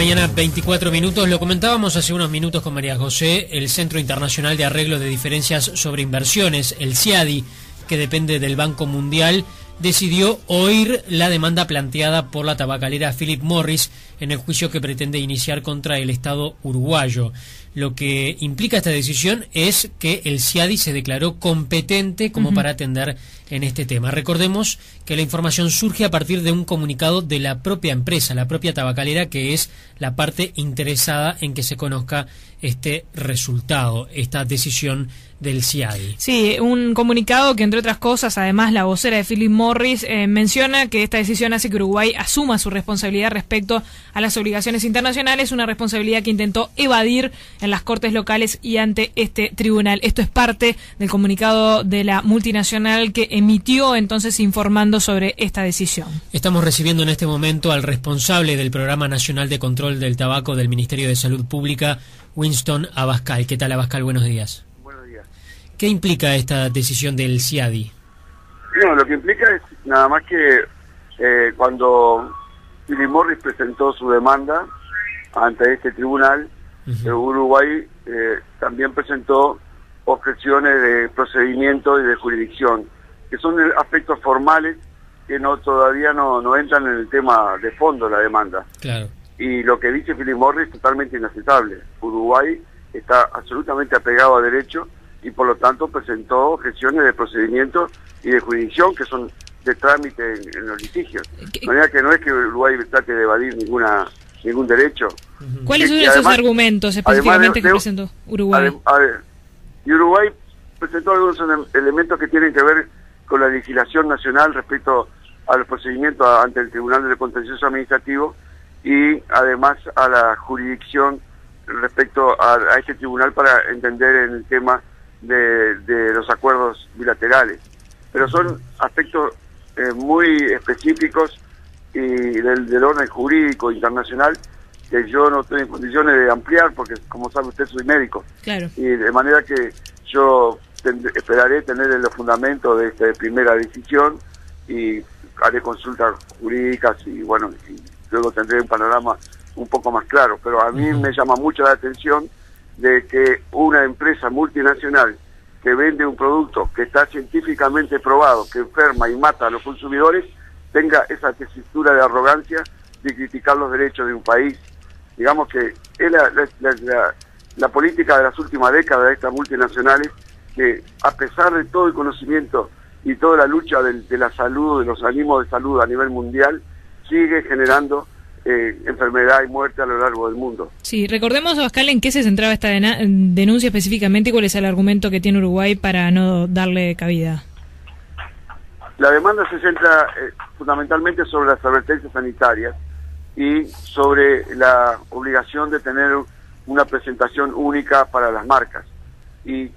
mañana, 24 minutos. Lo comentábamos hace unos minutos con María José, el Centro Internacional de Arreglo de Diferencias sobre Inversiones, el CIADI, que depende del Banco Mundial, decidió oír la demanda planteada por la tabacalera Philip Morris en el juicio que pretende iniciar contra el Estado uruguayo. Lo que implica esta decisión es que el CIADI se declaró competente como para atender en este tema. Recordemos que la información surge a partir de un comunicado de la propia empresa, la propia tabacalera, que es la parte interesada en que se conozca este resultado, esta decisión del CIADI. Sí, un comunicado que, entre otras cosas, además la vocera de Philip Morris eh, menciona que esta decisión hace que Uruguay asuma su responsabilidad respecto a las obligaciones internacionales, una responsabilidad que intentó evadir en las cortes locales y ante este tribunal. Esto es parte del comunicado de la multinacional que emitió entonces informando sobre esta decisión. Estamos recibiendo en este momento al responsable del Programa Nacional de Control del Tabaco del Ministerio de Salud Pública, Winston Abascal. ¿Qué tal, Abascal? Buenos días. Buenos días. ¿Qué implica esta decisión del CIADI? No, lo que implica es nada más que eh, cuando Philip Morris presentó su demanda ante este tribunal, Uruguay eh, también presentó objeciones de procedimiento y de jurisdicción, que son aspectos formales que no todavía no, no entran en el tema de fondo de la demanda. Claro. Y lo que dice Philip Morris es totalmente inaceptable. Uruguay está absolutamente apegado a derecho y por lo tanto presentó objeciones de procedimiento y de jurisdicción que son de trámite en, los litigios. De manera que no es que Uruguay trate de evadir ninguna ningún derecho. ¿Cuáles son esos argumentos específicamente que presentó Uruguay? y Uruguay presentó algunos elementos que tienen que ver con la legislación nacional respecto a los procedimientos ante el Tribunal de Contencioso Administrativo y además a la jurisdicción respecto a, este tribunal para entender en el tema de, los acuerdos bilaterales. Pero son aspectos eh, muy específicos y del, orden jurídico internacional que yo no estoy en condiciones de ampliar porque como sabe usted soy médico. Y de manera que yo esperaré tener los fundamentos de esta primera decisión y haré consultas jurídicas y bueno y luego tendré un panorama un poco más claro. Pero a mí me llama mucho la atención de que una empresa multinacional que vende un producto que está científicamente probado que enferma y mata a los consumidores tenga esa tesitura de arrogancia de criticar los derechos de un país. Digamos que es la, política de las últimas décadas de estas multinacionales que a pesar de todo el conocimiento y toda la lucha de, la salud, de los ánimos de salud a nivel mundial, sigue generando eh, enfermedad y muerte a lo largo del mundo. Sí, recordemos, Pascal, en qué se centraba esta denuncia específicamente y cuál es el argumento que tiene Uruguay para no darle cabida. La demanda se centra eh, fundamentalmente sobre las advertencias sanitarias y sobre la obligación de tener una presentación única para las marcas. Y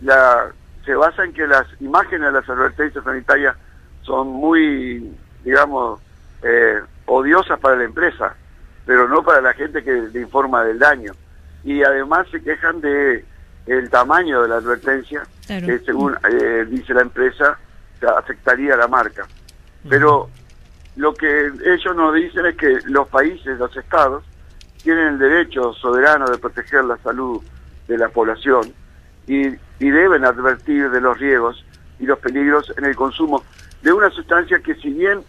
la, se basa en que las imágenes de las advertencias sanitarias son muy, digamos, eh, odiosas para la empresa, pero no para la gente que le informa del daño. Y además se quejan de el tamaño de la advertencia, que según eh, dice la empresa, afectaría a la marca. Pero lo que ellos nos dicen es que los países, los estados, tienen el derecho soberano de proteger la salud de la población y, y deben advertir de los riesgos y los peligros en el consumo de una sustancia que si bien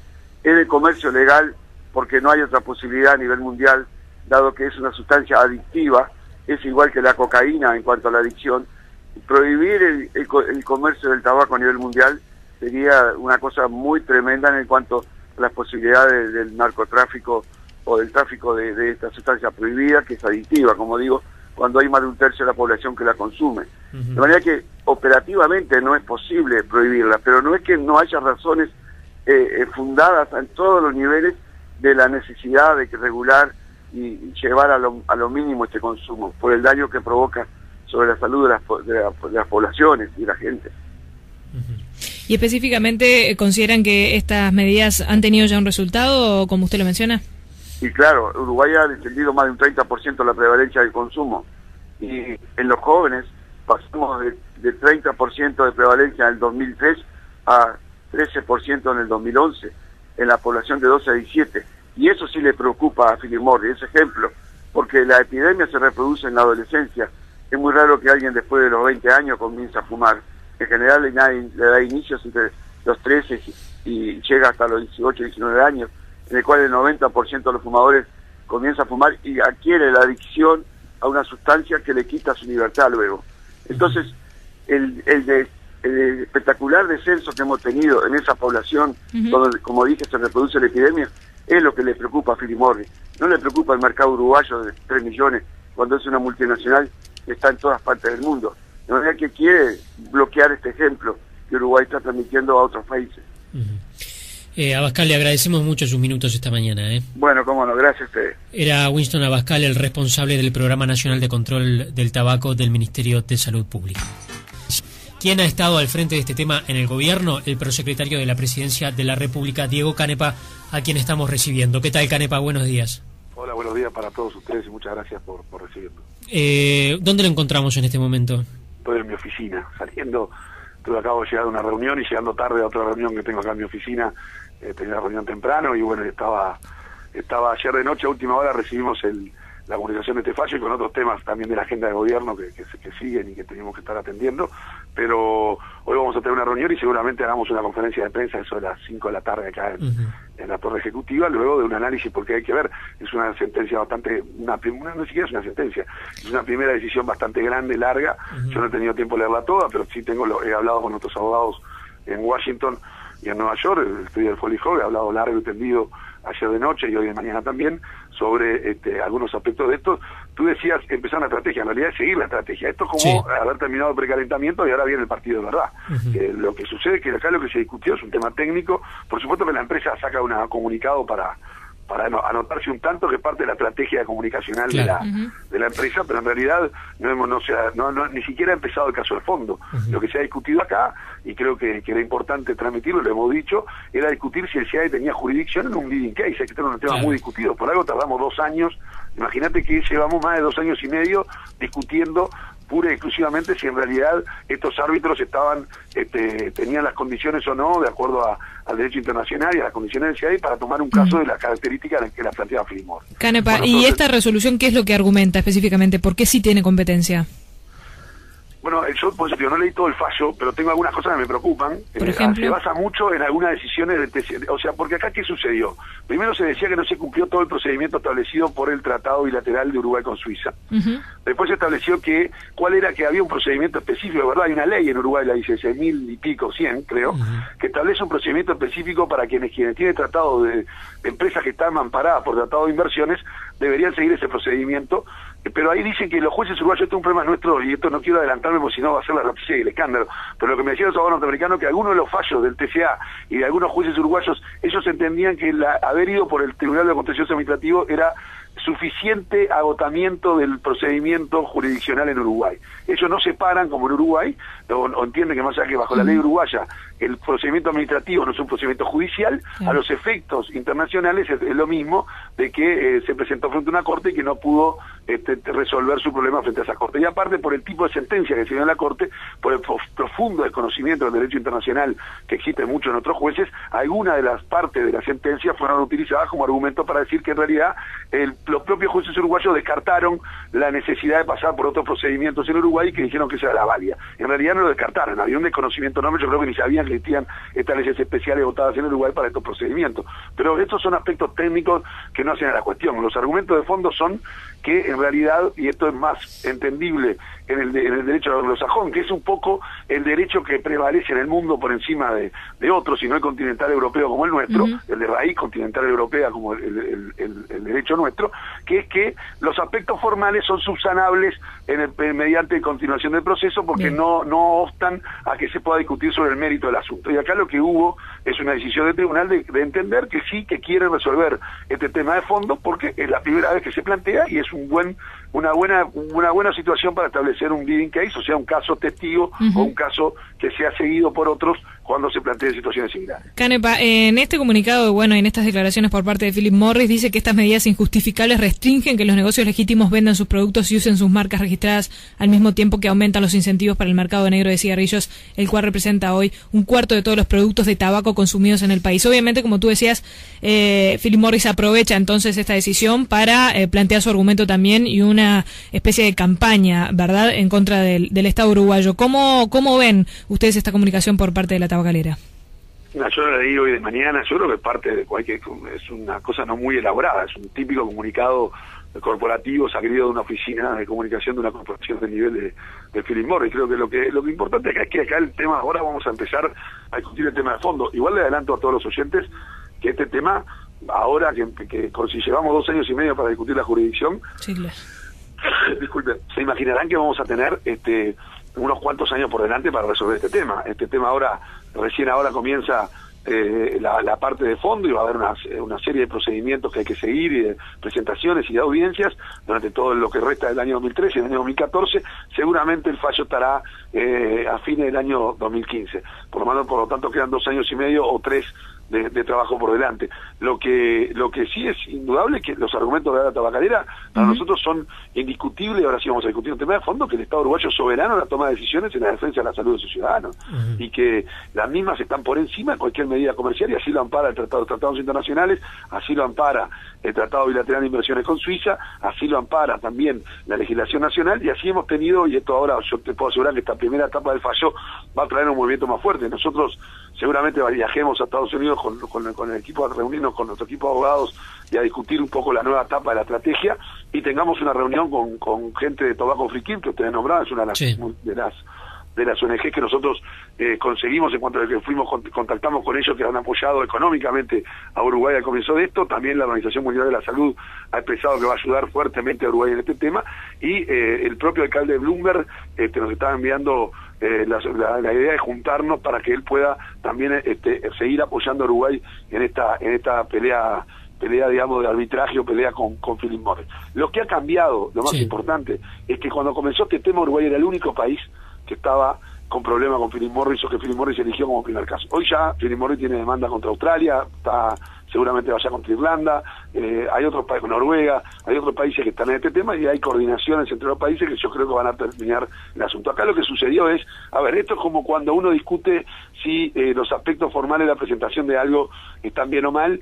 es de comercio legal, porque no hay otra posibilidad a nivel mundial, dado que es una sustancia adictiva, es igual que la cocaína en cuanto a la adicción, prohibir el, el comercio del tabaco a nivel mundial sería una cosa muy tremenda en cuanto a las posibilidades del narcotráfico o del tráfico de, esta sustancia prohibida, que es adictiva, como digo, cuando hay más de un tercio de la población que la consume. De manera que operativamente no es posible prohibirla, pero no es que no haya razones eh, eh, fundadas en todos los niveles de la necesidad de regular y llevar a lo, a lo mínimo este consumo, por el daño que provoca sobre la salud de las, de las poblaciones y la gente. ¿Y específicamente eh, consideran que estas medidas han tenido ya un resultado, como usted lo menciona? Y claro, Uruguay ha descendido más de un 30% la prevalencia del consumo. Y en los jóvenes pasamos de, de 30% de prevalencia en el 2003 a 13% en el 2011, en la población de 12 a 17. Y eso sí le preocupa a Philip Morris, ese ejemplo, porque la epidemia se reproduce en la adolescencia. Es muy raro que alguien después de los 20 años comience a fumar. En general le da, inicios entre los 13 y llega hasta los 18, 19 años, en el cual el 90% de los fumadores comienza a fumar y adquiere la adicción a una sustancia que le quita su libertad luego. Entonces, el, el, espectacular descenso que hemos tenido en esa población, donde, como dije, se reproduce la epidemia, es lo que le preocupa a Philip Morris. No le preocupa el mercado uruguayo de 3 millones, cuando es una multinacional que está en todas partes del mundo. De manera que quiere bloquear este ejemplo que Uruguay está transmitiendo a otros países. Eh, Abascal, le agradecemos mucho sus minutos esta mañana. ¿eh? Bueno, cómo no, gracias a usted. Era Winston Abascal, el responsable del Programa Nacional de Control del Tabaco del Ministerio de Salud Pública. ¿Quién ha estado al frente de este tema en el gobierno? El prosecretario de la Presidencia de la República, Diego Canepa, a quien estamos recibiendo. ¿Qué tal, Canepa? Buenos días. Hola, buenos días para todos ustedes y muchas gracias por, por recibirnos. Eh, ¿Dónde lo encontramos en este momento? Estoy en mi oficina, saliendo, acabo de llegar a una reunión y llegando tarde a otra reunión que tengo acá en mi oficina, eh, tenía la reunión temprano y bueno, estaba, estaba ayer de noche a última hora recibimos el, la comunicación de este fallo y con otros temas también de la agenda de gobierno que, que, siguen y que tenemos que estar atendiendo. Pero hoy vamos a tener una reunión y seguramente hagamos una conferencia de prensa, eso de las 5 de la tarde acá en, la torre ejecutiva, luego de un análisis, porque hay que ver, es una sentencia bastante, una, una no siquiera es una sentencia, es una primera decisión bastante grande, larga. Yo no he tenido tiempo de leerla toda, pero sí tengo lo, he hablado con otros abogados en Washington y en Nueva York, estudié el Foley Hall, he hablado largo y tendido ayer de noche y hoy de mañana también, sobre este, algunos aspectos de esto. Tú decías empezar una estrategia, en realidad es seguir la estrategia. Esto es como haber terminado el precalentamiento y ahora viene el partido de verdad. Eh, lo que sucede es que acá lo que se discutió es un tema técnico. Por supuesto que la empresa saca un comunicado para para anotarse un tanto que parte de la estrategia comunicacional de, la, de la empresa, pero en realidad no hemos no, sea, no, ni siquiera ha empezado el caso de fondo. Lo que se ha discutido acá, y creo que, que, era importante transmitirlo, lo hemos dicho, era discutir si el CIAE tenía jurisdicción en un leading case, que este era un tema muy discutido. Por algo tardamos dos años, imagínate que llevamos más de dos años y medio discutiendo pura y exclusivamente si en realidad estos árbitros estaban este, tenían las condiciones o no de acuerdo al derecho internacional y a las condiciones del CIAI para tomar un caso de las características que la planteaba Filimor. Canepa, ¿y esta resolución qué es lo que argumenta específicamente? ¿Por qué sí tiene competencia? Bueno, yo, pues, no leí todo el fallo, pero tengo algunas cosas que me preocupan. Por eh, ejemplo. Se basa mucho en algunas decisiones de O sea, porque acá, ¿qué sucedió? Primero se decía que no se cumplió todo el procedimiento establecido por el Tratado Bilateral de Uruguay con Suiza. Después se estableció que, ¿cuál era? Que había un procedimiento específico, ¿verdad? Hay una ley en Uruguay, la dice mil y pico, cien, creo, que establece un procedimiento específico para quienes, quienes tienen tratado de, de empresas que están amparadas por tratado de inversiones, deberían seguir ese procedimiento pero ahí dicen que los jueces uruguayos, esto es un problema nuestro, y esto no quiero adelantarme porque si no va a ser la noticia y el escándalo, pero lo que me decían los abogados norteamericanos que algunos de los fallos del TCA y de algunos jueces uruguayos, ellos entendían que la, haber ido por el Tribunal de Contencioso Administrativo era suficiente agotamiento del procedimiento jurisdiccional en Uruguay. Ellos no se paran como en Uruguay, o, entienden que más allá que bajo la ley uruguaya el procedimiento administrativo no es un procedimiento judicial, a los efectos internacionales es, lo mismo de que eh, se presentó frente a una corte y que no pudo este, resolver su problema frente a esa corte. Y aparte por el tipo de sentencia que se dio en la corte, por el profundo desconocimiento del derecho internacional que existe mucho en otros jueces, algunas de las partes de la sentencia fueron utilizadas como argumento para decir que en realidad el los propios jueces uruguayos descartaron la necesidad de pasar por otros procedimientos en Uruguay y que dijeron que esa era la válida. En realidad no lo descartaron, había un desconocimiento enorme, yo creo que ni sabían que existían estas leyes especiales votadas en Uruguay para estos procedimientos. Pero estos son aspectos técnicos que no hacen a la cuestión. Los argumentos de fondo son que en realidad, y esto es más entendible en el, en el derecho anglosajón, que es un poco el derecho que prevalece en el mundo por encima de, de otros, y no el continental europeo como el nuestro, el de raíz continental europea como el, el, derecho nuestro, que es que los aspectos formales son subsanables en el, mediante continuación del proceso porque no, no obstan a que se pueda discutir sobre el mérito asunto. Y acá lo que hubo es una decisión del tribunal de, de entender que sí, que quieren resolver este tema de fondo porque es la primera vez que se plantea y es un buen una buena una buena situación para establecer un leading case, o sea, un caso testigo o un caso que sea seguido por otros cuando se planteen situaciones similares. Canepa, en este comunicado, bueno, en estas declaraciones por parte de Philip Morris, dice que estas medidas injustificables restringen que los negocios legítimos vendan sus productos y usen sus marcas registradas al mismo tiempo que aumentan los incentivos para el mercado negro de cigarrillos, el cual representa hoy un cuarto de todos los productos de tabaco consumidos en el país. Obviamente, como tú decías, eh, Philip Morris aprovecha entonces esta decisión para eh, plantear su argumento también y una especie de campaña, ¿verdad?, en contra del, del Estado uruguayo. ¿Cómo, ¿Cómo ven ustedes esta comunicación por parte de la tabacalera? No, yo no le digo hoy de mañana, yo creo que parte de cualquier, es una cosa no muy elaborada, es un típico comunicado corporativo salido de una oficina de comunicación de una corporación de nivel de, de Philip Morris. Creo que lo que lo que importante es que acá el tema, ahora vamos a empezar a discutir el tema de fondo. Igual le adelanto a todos los oyentes que este tema, ahora que, que si llevamos dos años y medio para discutir la jurisdicción, sí, claro. disculpen, se imaginarán que vamos a tener este unos cuantos años por delante para resolver este tema. Este tema ahora, recién ahora comienza eh, la, parte de fondo y va a haber una, una, serie de procedimientos que hay que seguir y de presentaciones y de audiencias durante todo lo que resta del año 2013 y el año 2014. Seguramente el fallo estará eh, a fines del año 2015. Por lo, por lo tanto, quedan dos años y medio o tres de, trabajo por delante. Lo que lo que sí es indudable es que los argumentos de la tabacalera para nosotros son indiscutibles, ahora sí vamos a discutir un tema de fondo, que el Estado uruguayo es soberano en la toma de decisiones en la defensa de la salud de sus ciudadanos y que las mismas están por encima de cualquier medida comercial y así lo ampara el Tratado de Tratados Internacionales, así lo ampara el Tratado Bilateral de Inversiones con Suiza, así lo ampara también la legislación nacional y así hemos tenido, y esto ahora yo te puedo asegurar que esta primera etapa del fallo va a traer un movimiento más fuerte. Nosotros seguramente viajemos a Estados Unidos con, con, el equipo, a reunirnos con nuestro equipo de abogados y a discutir un poco la nueva etapa de la estrategia y tengamos una reunión con, con gente de Tobacco Free que ustedes nombraron, es una de las, de las de las ONG que nosotros eh, conseguimos en cuanto a que fuimos contactamos con ellos que han apoyado económicamente a Uruguay al comienzo de esto. También la Organización Mundial de la Salud ha expresado que va a ayudar fuertemente a Uruguay en este tema. Y eh, el propio alcalde de Bloomberg este, nos estaba enviando eh, la, idea de juntarnos para que él pueda también este, seguir apoyando a Uruguay en esta en esta pelea pelea digamos de arbitraje o pelea con, con Philip Morris. Lo que ha cambiado, lo más importante, es que cuando comenzó este tema Uruguay era el único país que estaba con problemas con Philip Morris o que Philip Morris eligió como primer caso. Hoy ya Philip Morris tiene demanda contra Australia, está seguramente vaya contra Irlanda, eh, hay otros países, Noruega, hay otros países que están en este tema y hay coordinaciones entre los países que yo creo que van a terminar el asunto. Acá lo que sucedió es, a ver, esto es como cuando uno discute si eh, los aspectos formales de la presentación de algo están bien o mal,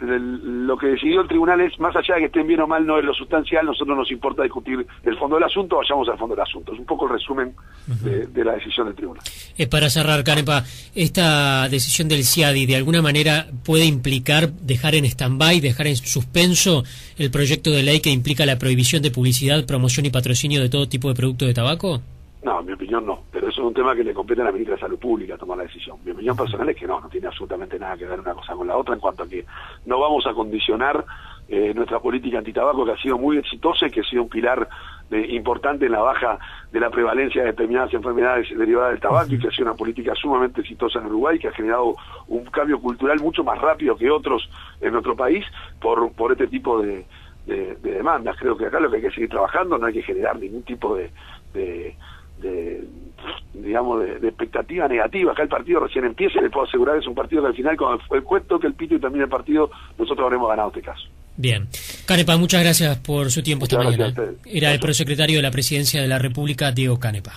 lo que decidió el tribunal es, más allá de que estén bien o mal, no es lo sustancial, nosotros nos importa discutir el fondo del asunto, vayamos al fondo del asunto. Es un poco el resumen de, la decisión del tribunal. Eh, para cerrar, Canepa, esta decisión del CIADI de alguna manera puede implicar dejar en stand-by, dejar en suspenso el proyecto de ley que implica la prohibición de publicidad, promoción y patrocinio de todo tipo de producto de tabaco? No, en mi opinión no, pero eso es un tema que le compete a la ministra de Salud Pública tomar la decisión. Mi opinión personal es que no, no tiene absolutamente nada que ver una cosa con la otra en cuanto a que no vamos a condicionar eh, nuestra política antitabaco que ha sido muy exitosa y que ha sido un pilar importante en la baja de la prevalencia de determinadas enfermedades derivadas del tabaco y que ha sido una política sumamente exitosa en Uruguay que ha generado un cambio cultural mucho más rápido que otros en nuestro país por, por este tipo de, demandas. Creo que acá lo que hay que seguir trabajando, no hay que generar ningún tipo de de digamos, de, expectativa negativa. Acá el partido recién empieza y le puedo asegurar que es un partido que al final, cuando el cuento que el pito y termine el partido, nosotros habremos ganado este caso. Bien. Canepa, muchas gracias por su tiempo esta mañana. Era el prosecretario de la Presidencia de la República, Diego Canepa.